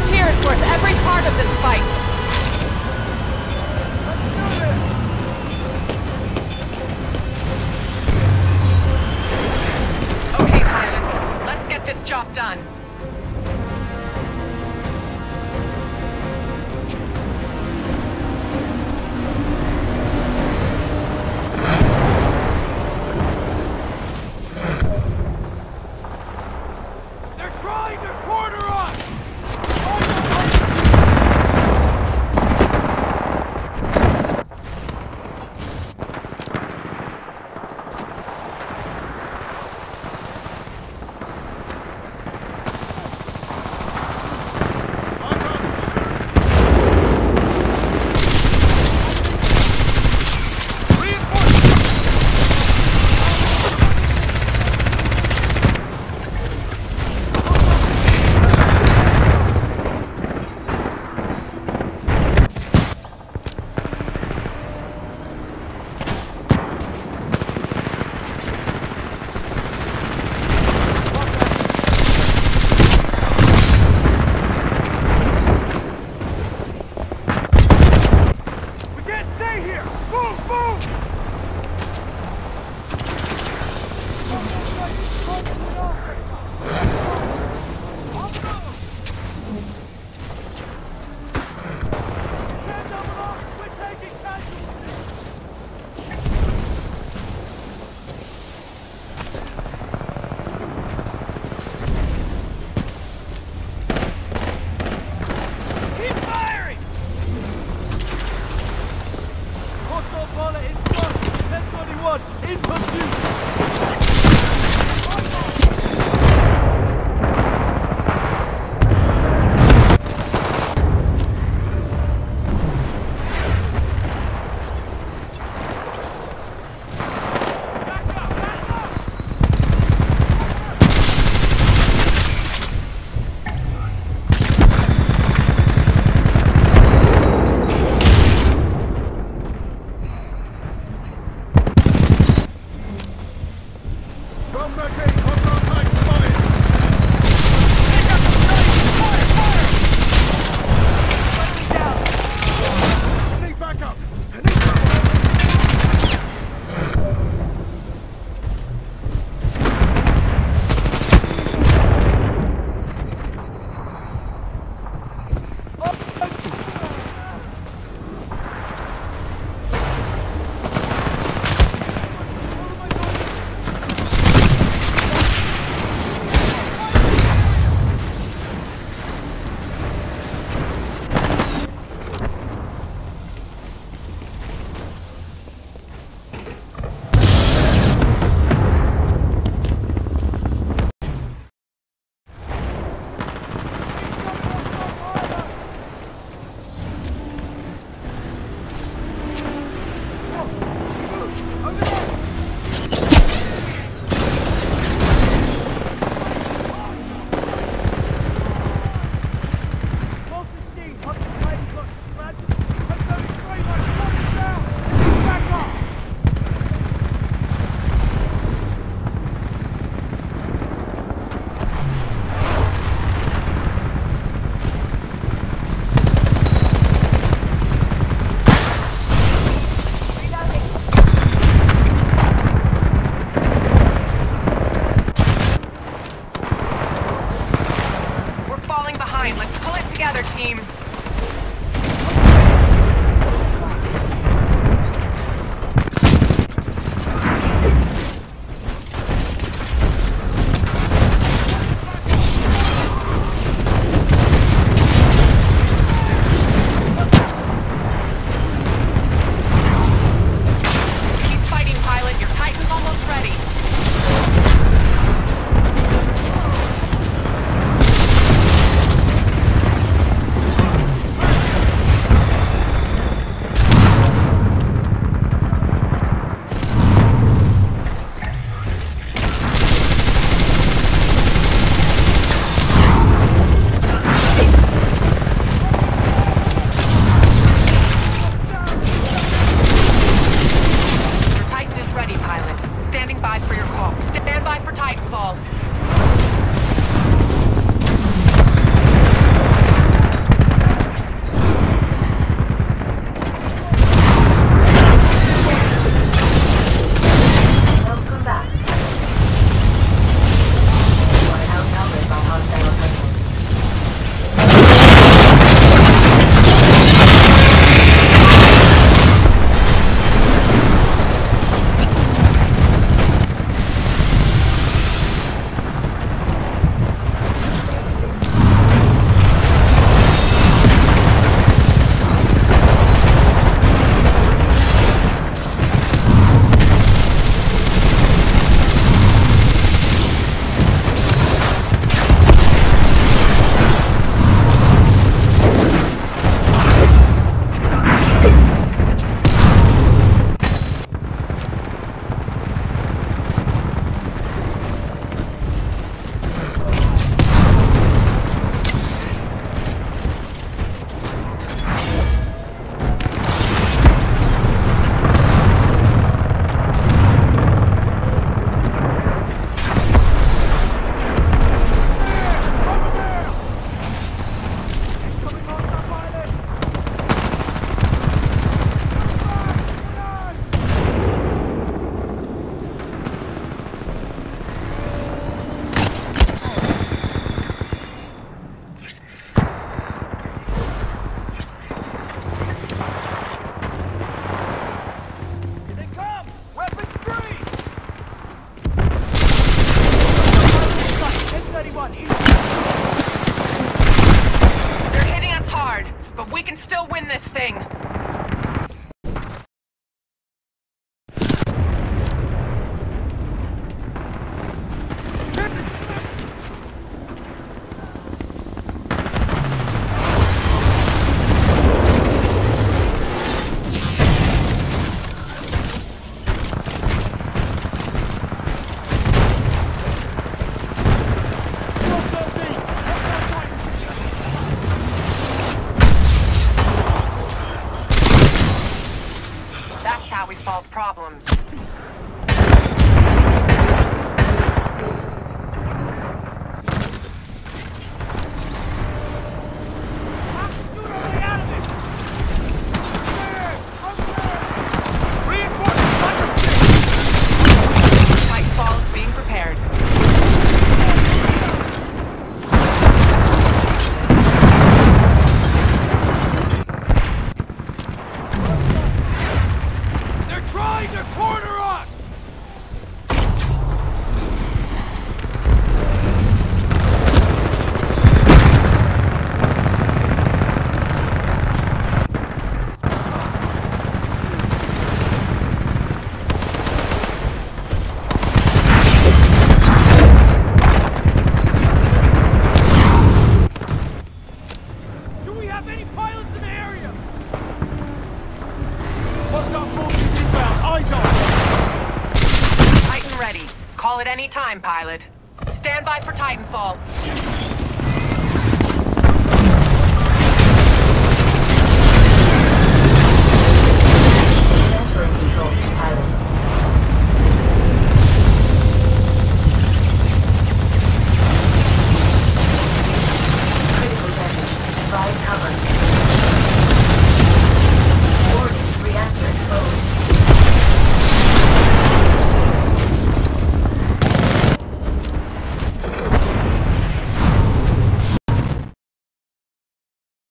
Frontier's worth every part of this fight. Okay, pilots. Let's get this job done. They're trying to Shoot! this thing. how we solve problems. Titanfall.